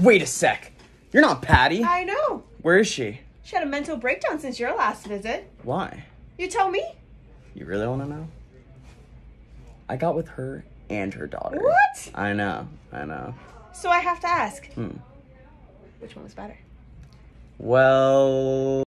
Wait a sec. You're not Patty. I know. Where is she? She had a mental breakdown since your last visit. Why? You tell me. You really want to know? I got with her and her daughter. What? I know. I know. So I have to ask. Hmm. Which one was better? Well.